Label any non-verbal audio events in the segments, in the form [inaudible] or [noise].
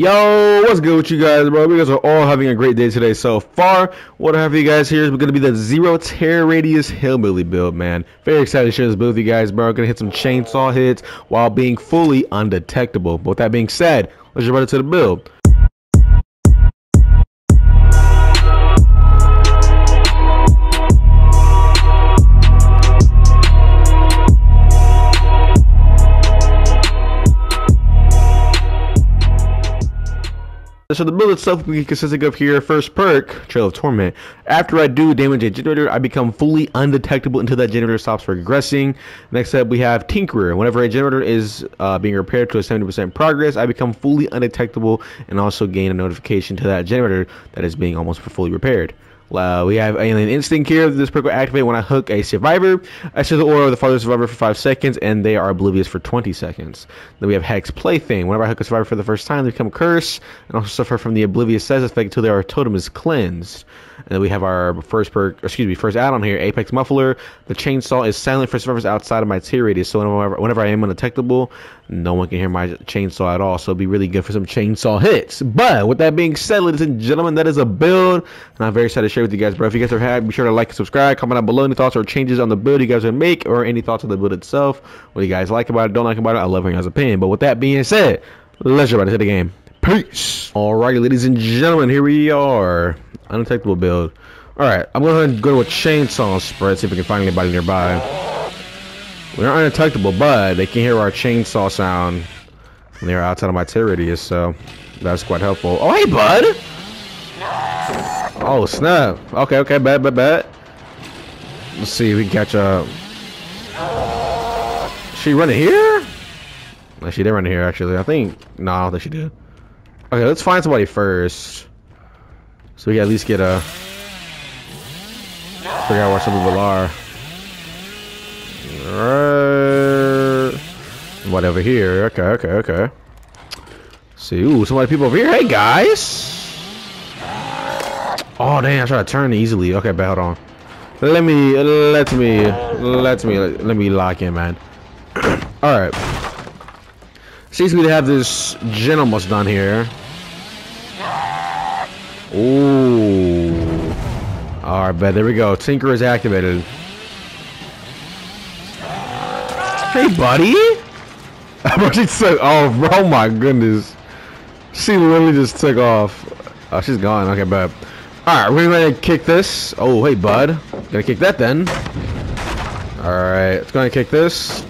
Yo, what's good with you guys, bro? You guys are all having a great day today so far. What I have for you guys here is going to be the Zero Terror Radius Hillbilly build, man. Very excited to share this build with you guys, bro. Going to hit some chainsaw hits while being fully undetectable. But with that being said, let's jump right into the build. So the build itself will be consisting of here, first perk, Trail of Torment. After I do damage a generator, I become fully undetectable until that generator stops regressing. Next up, we have Tinkerer. Whenever a generator is uh, being repaired to a 70% progress, I become fully undetectable and also gain a notification to that generator that is being almost fully repaired. Uh, we have Alien Instinct here. This perk will activate when I hook a survivor. I see the aura of the father survivor for 5 seconds, and they are oblivious for 20 seconds. Then we have Hex Plaything. Whenever I hook a survivor for the first time, they become cursed and also suffer from the oblivious size effect until their totem is cleansed. And then we have our first perk, excuse me, first add-on here, Apex Muffler. The chainsaw is silent for survivors outside of my terror radius, so whenever, whenever I am undetectable, no one can hear my chainsaw at all. So it'd be really good for some chainsaw hits. But with that being said, ladies and gentlemen, that is a build, and I'm very excited to share with you guys, bro. If you guys are happy, be sure to like and subscribe. Comment down below any thoughts or changes on the build you guys would make, or any thoughts on the build itself. What do you guys like about it, don't like about it. I love hearing guys' opinion. But with that being said, let's jump right into the game. Peace. Alrighty, ladies and gentlemen, here we are. Undetectable build. Alright, I'm to go to a chainsaw spread, see if we can find anybody nearby. We're undetectable, but they can hear our chainsaw sound when they're outside of my terror radius, so that's quite helpful. Oh, hey, bud! Oh, snap. Okay, okay, bad, bad, bad. Let's see if we can catch up. She running here? She didn't run here, actually. I think... No, I don't think she did. Okay, let's find somebody first. So we can at least get a... Figure out where some people are. What over here? Okay, okay, okay. See, ooh, so many people over here. Hey guys! Oh damn, I try to turn easily. Okay, but hold on. Let me, let me, let me, let me lock in, man. [clears throat] Alright. Seems we have this gen almost done here. Ooh. Alright, bet. There we go. Tinker is activated. Hey, buddy! [laughs] took oh, off. Oh, my goodness. She literally just took off. Oh, she's gone. Okay, bet. Alright, we're gonna kick this. Oh, hey, bud. Gonna kick that then. Alright, it's gonna kick this.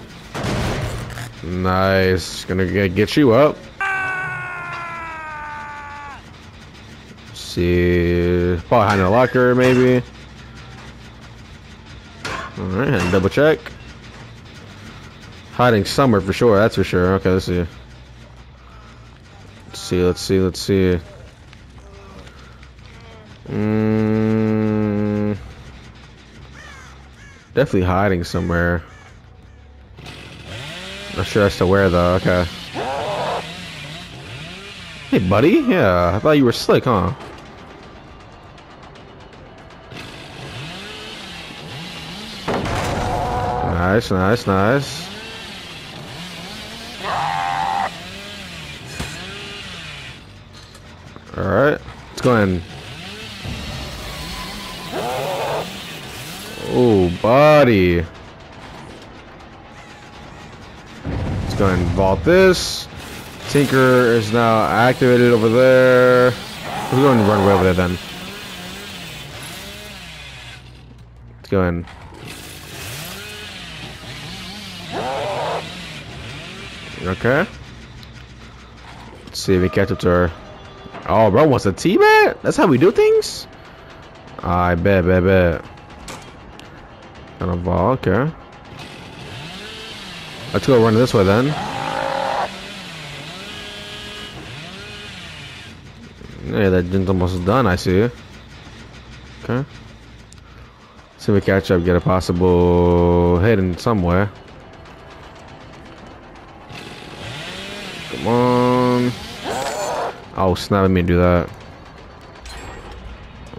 Nice. Gonna get you up. See. Probably behind the locker, maybe. Alright, double check. Hiding somewhere for sure, that's for sure. Okay, let's see. Let's see, let's see, let's see. Mm, definitely hiding somewhere. Not sure as to where though, okay. Hey buddy, yeah, I thought you were slick, huh? Nice, nice, nice. Alright, let's go in. Oh, buddy. Let's go and vault this. Tinker is now activated over there. Let's go and run away over there then. Let's go in. Okay. Let's see if we catch up to her. Oh, bro wants a T-bat? That's how we do things? I bet, bet, bet. Kind of ball, okay. Let's go run this way then. Yeah, that gen's almost done, I see. Okay. See if we catch up, get a possible hidden somewhere. Oh, snap me do that.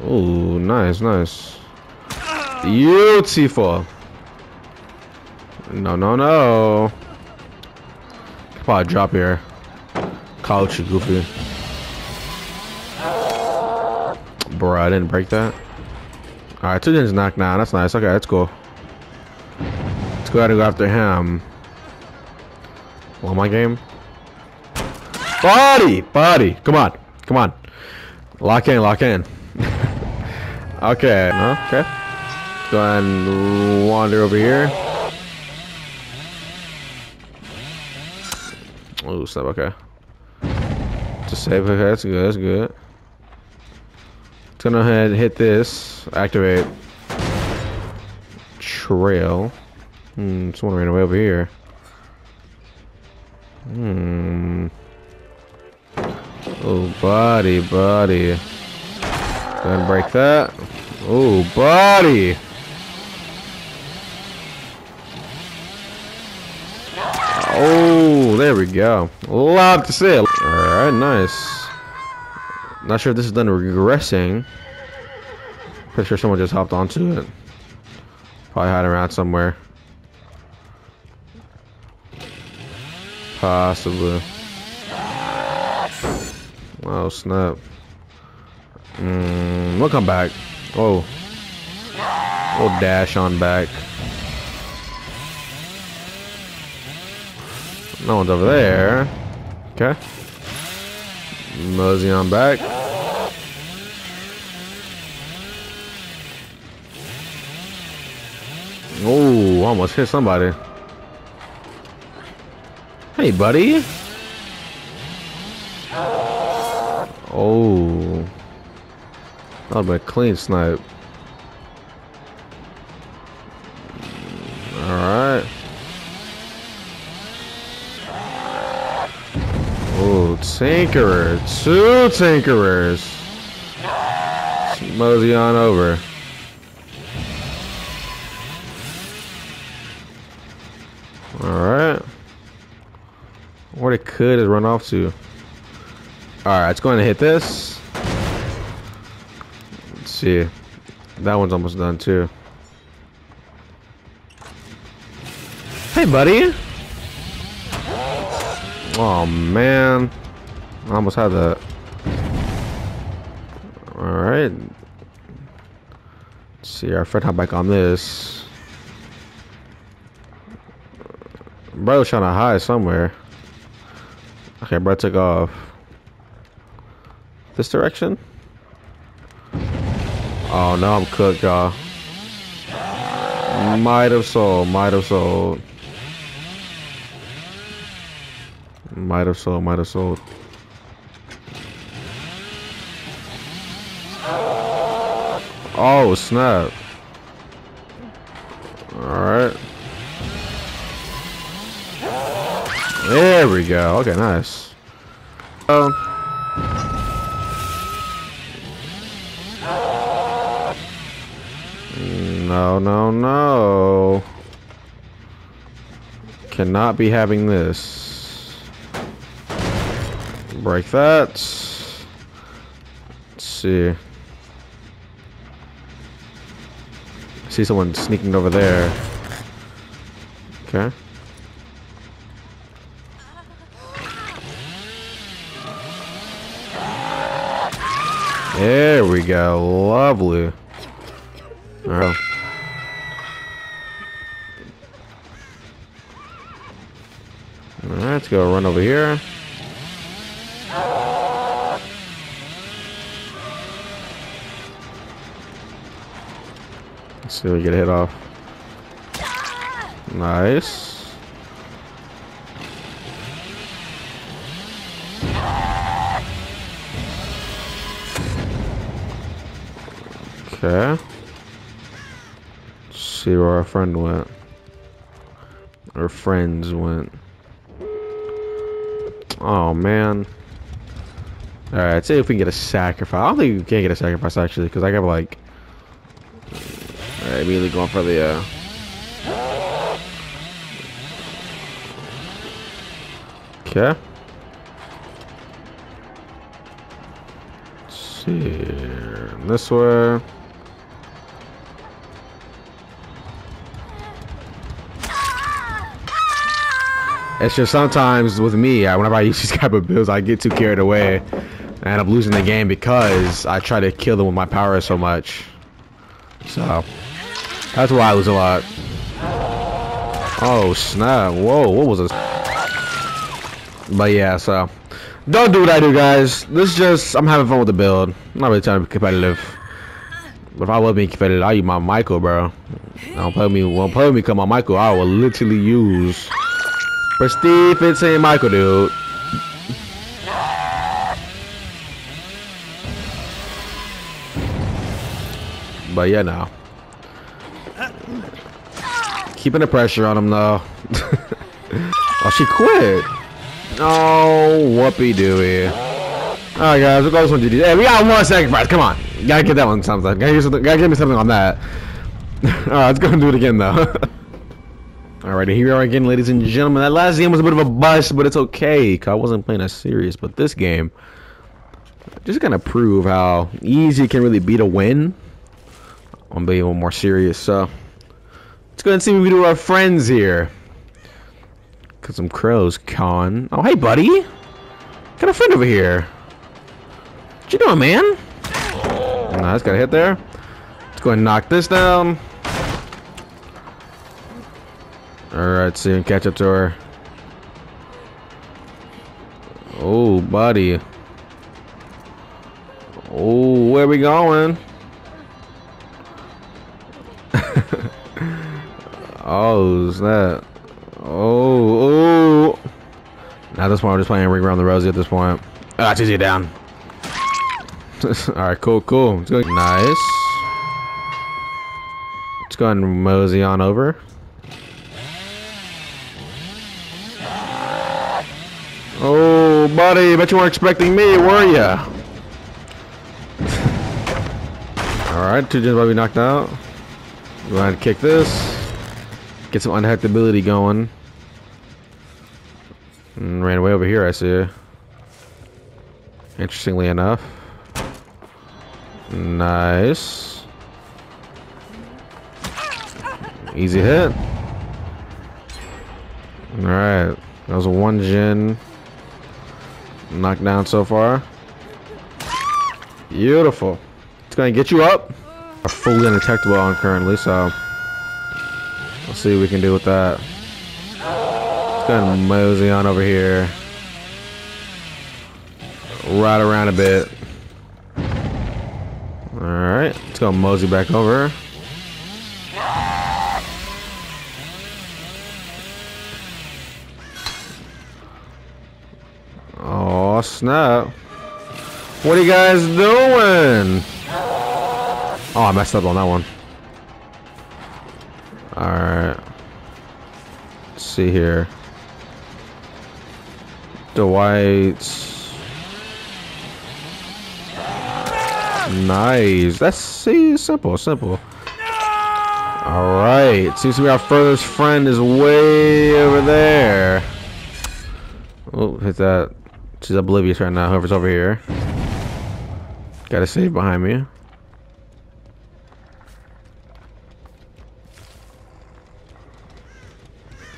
Oh, nice, nice. Beautiful. No, no, no. Probably drop here. Couch, goofy. Bruh, I didn't break that. Alright, two didn't down. That's nice. Okay, let's go. Let's go ahead and go after him. Well, my game. Body! Body! Come on. Come on. Lock in, lock in. [laughs] okay. Okay. Go and wander over here. Oh, snap. Okay. Just save. Okay, that's good. That's good. Let's go ahead and hit this. Activate. Trail. Hmm, someone ran away over here. Hmm. Oh, buddy, buddy. And break that. Oh, buddy. Oh, there we go. Love to see it. Alright, nice. Not sure if this is done regressing. Pretty sure someone just hopped onto it. Probably hiding around somewhere. Possibly. Oh snap. Mm, we'll come back. Oh. We'll dash on back. No one's over there. Okay. Mosey on back. Oh, almost hit somebody. Hey, buddy. Oh. That would be a clean snipe. Alright. Oh, Tinkerer. Two Tinkerers. Mosey on over. Alright. What it could is run off to. Alright, it's going to hit this. Let's see. That one's almost done too. Hey, buddy. Oh, man. I almost had that. Alright. Let's see, our friend hop back on this. Bro trying to hide somewhere. Okay, bro took off. This direction? Oh, no, I'm cooked, y'all. Might have sold, might have sold. Might have sold, might have sold. Oh, snap. Alright. There we go. Okay, nice. Um. No, no, no. Cannot be having this. Break that. Let's see. see someone sneaking over there. Okay. There we go. Lovely. Alright. Alright, let's go run over here. Let's see if we get a hit off. Nice. Okay. Let's see where our friend went. Our friends went. Oh man. Alright, see if we can get a sacrifice. I don't think we can get a sacrifice actually, because I got like Alright, immediately going for the uh Okay. Let's see this way. It's just sometimes with me, whenever I use these [laughs] type of builds, I get too carried away. I end up losing the game because I try to kill them with my power so much. So, that's why I lose a lot. Oh, snap. Whoa, what was this? But yeah, so. Don't do what I do, guys. This is just, I'm having fun with the build. I'm not really trying to be competitive. But if I was being competitive, I'd use my Michael, bro. Don't play me, won't play me come on Michael. I will literally use Prestige 15 Michael, dude. But yeah, now. Keeping the pressure on him, though. [laughs] oh, she quit. Oh, whoopee dooey. Alright, guys, go this one GG. Hey, we got one sacrifice. Come on. Gotta get that one something. Gotta, gotta give me something on that. [laughs] Alright, let's go and do it again, though. [laughs] Alright, here we are again, ladies and gentlemen. That last game was a bit of a bust, but it's okay. I wasn't playing as serious. But this game, just gonna prove how easy it can really be to win. I'm being a little more serious, so let's go and see what we do our friends here. Cause some crows, con. Oh, hey, buddy. Got a friend over here. What you doing, man? Nice, got a hit there. Let's go and knock this down. Alright, see and catch up to her. Oh, buddy. Oh, where we going? [laughs] oh, is that? Oh, oh. Now this point, we're just playing Ring Around the Rosie at this point. Oh, chase you down. [laughs] Alright, cool, cool. Let's go. Nice. Let's go ahead and mosey on over. Bet you weren't expecting me, were ya? Alright, two gens about to be knocked out. Go ahead and kick this. Get some undetectability going. And ran away over here, I see. Interestingly enough. Nice. Easy hit. Alright. That was a one gen knockdown down so far. Beautiful. It's gonna get you up. Are fully undetectable on currently, so we'll see what we can do with that. Let's go and mosey on over here. Right around a bit. Alright, let's go mosey back over. Oh snap. What are you guys doing? Oh, I messed up on that one. Alright. Let's see here. Dwight. Nice. That's see, simple, simple. Alright. Seems to be our furthest friend is way over there. Oh, hit that. She's oblivious right now, whoever's over here. Gotta save behind me.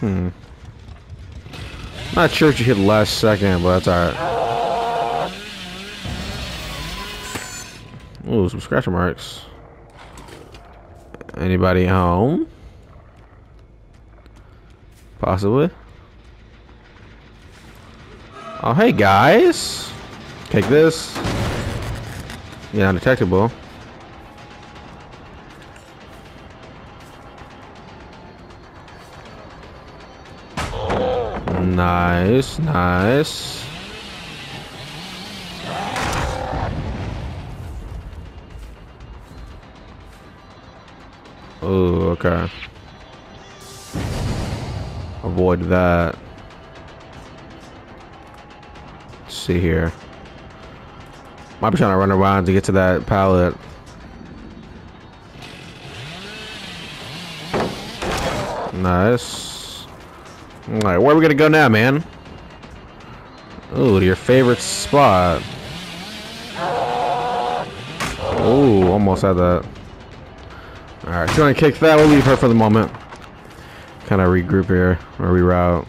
Hmm. Not sure if you hit last second, but that's alright. Ooh, some scratch marks. Anybody home? Possibly. Oh, hey guys. Take this. Yeah, undetectable. Nice, nice. Oh, okay. Avoid that. See here. Might be trying to run around to get to that pallet. Nice. Alright, where are we gonna go now, man? Ooh, to your favorite spot. Ooh, almost had that. Alright, she's gonna kick that. We'll leave her for the moment. Kind of regroup here, or reroute.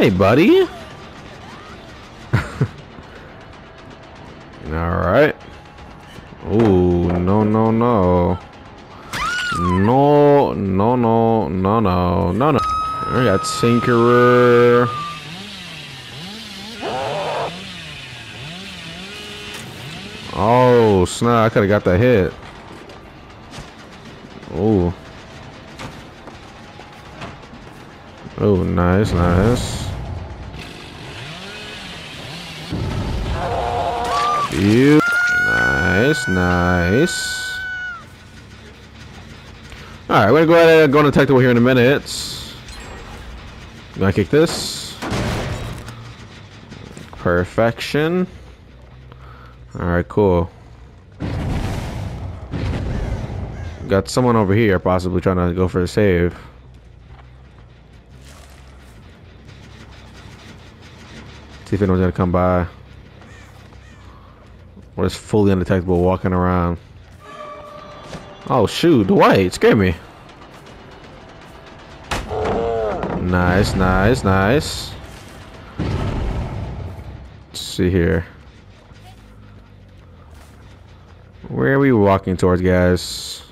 Hey, buddy. [laughs] Alright. Ooh, no, no, no. No, no, no, no, no, no, no. I got Tinkerer. Oh, snap. I could have got that hit. Ooh. Oh, nice, nice. You. Nice, nice. Alright, we're gonna go ahead and go on detectable here in a minute. Gonna kick this. Perfection. Alright, cool. Got someone over here possibly trying to go for a save. See if anyone's gonna come by. It's fully undetectable walking around. Oh shoot, Dwight, scared me. Nice, nice, nice. Let's see here. Where are we walking towards, guys?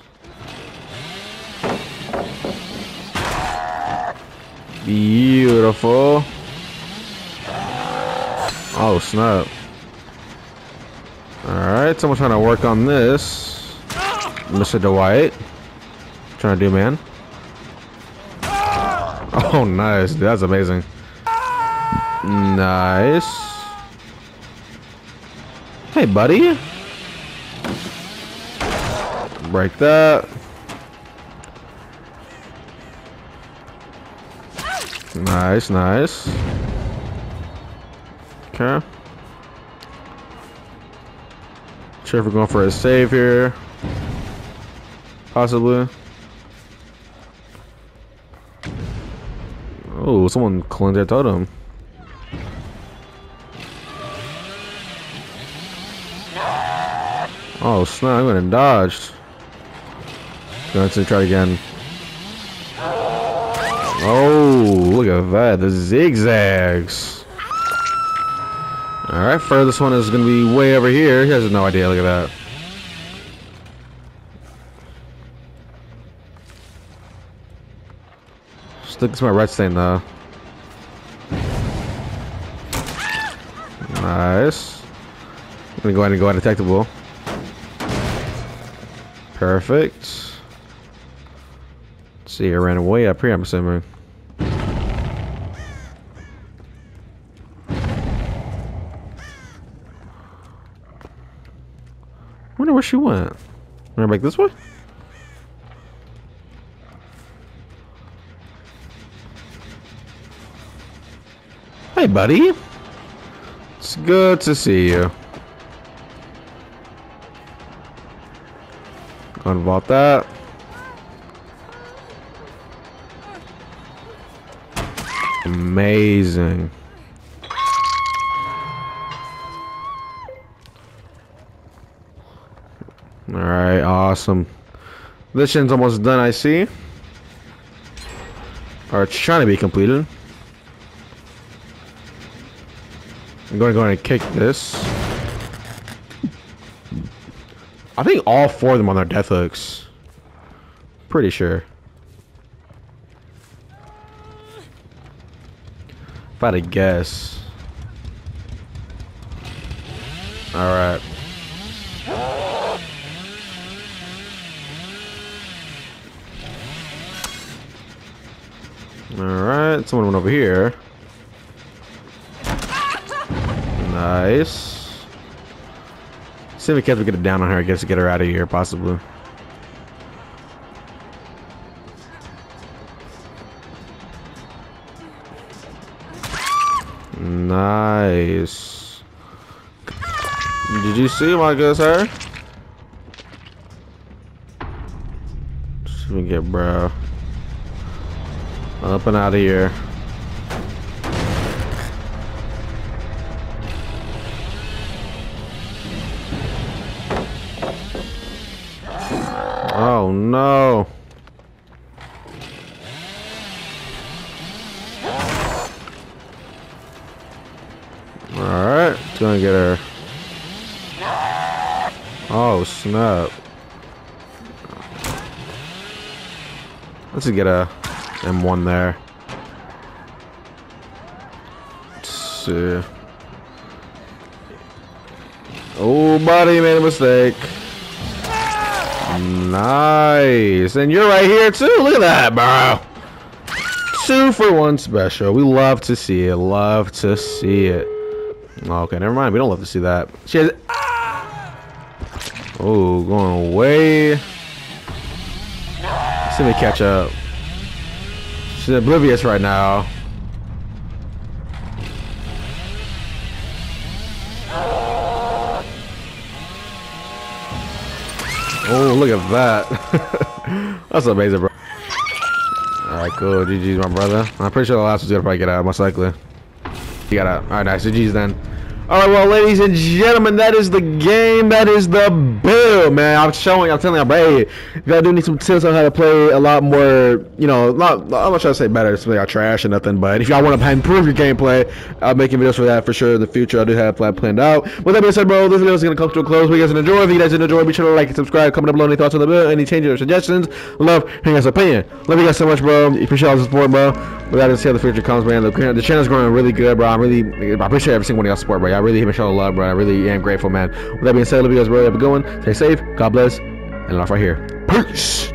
Beautiful. Oh, snap. Alright, someone's trying to work on this. Mr. Dwight. Trying to do, man. Oh, nice. That's amazing. Nice. Hey, buddy. Break that. Nice, nice. Okay. Sure if we're going for a save here. Possibly. Oh, someone cleaned their totem. Oh snap, I'm gonna dodge. To try again. Oh, look at that. The zigzags. Alright, furthest one is going to be way over here. He has no idea. Look at that. Stick to my red stain, though. Nice. I'm going to go ahead and go undetectable. Perfect see, I ran way up here, I'm assuming. Where she went. Ran back this way? Hey, buddy. It's good to see you. Gonna vault that. Amazing. Awesome. This almost done, I see. Or it's trying to be completed. I'm going to go ahead and kick this. I think all four of them on their death hooks. Pretty sure. If I had to guess. Alright. Alright, someone went over here. Nice. See if we can get it down on her, I guess, to get her out of here, possibly. Nice. Did you see my good sir? Let me get bro. Up and out of here. Oh no. Alright, it's gonna get her. Oh, snap. Let's get a M1 there. See. Oh, buddy made a mistake. Nice. And you're right here, too. Look at that, bro. Two for one special. We love to see it. Love to see it. Okay, never mind. We don't love to see that. She has... Oh, going away. Let's See if me catch up. She's oblivious right now. Oh, look at that. [laughs] That's amazing, bro. Alright, cool. GG's, my brother. I'm pretty sure the last one's gonna probably get out, most likely. You got out. Alright, nice. GG's then. Alright, well, ladies and gentlemen, that is the game. That is the build, man. I'm showing, I'm telling you, hey, if y'all do need some tips on how to play a lot more, you know, not, I'm not trying to say better, it's like trash or nothing, but if y'all want to improve your gameplay, I'm making videos for that for sure in the future. I do have that planned out. With that being said, bro, this video is going to come to a close. Hope you guys enjoy. If you guys enjoy, be sure to like and subscribe. Comment down below any thoughts on the build, any changes or suggestions. Love hearing guys' opinion. Love you guys so much, bro. Appreciate all the support, bro. With that, see how the future comes, man. The, the channel's growing really good, bro. I'm really, I appreciate every single one of y'all support, bro. I really show love, bro. I really am grateful, man. With that being said, love you guys, bro. Have a good one. Stay safe. God bless. And off right here. Peace.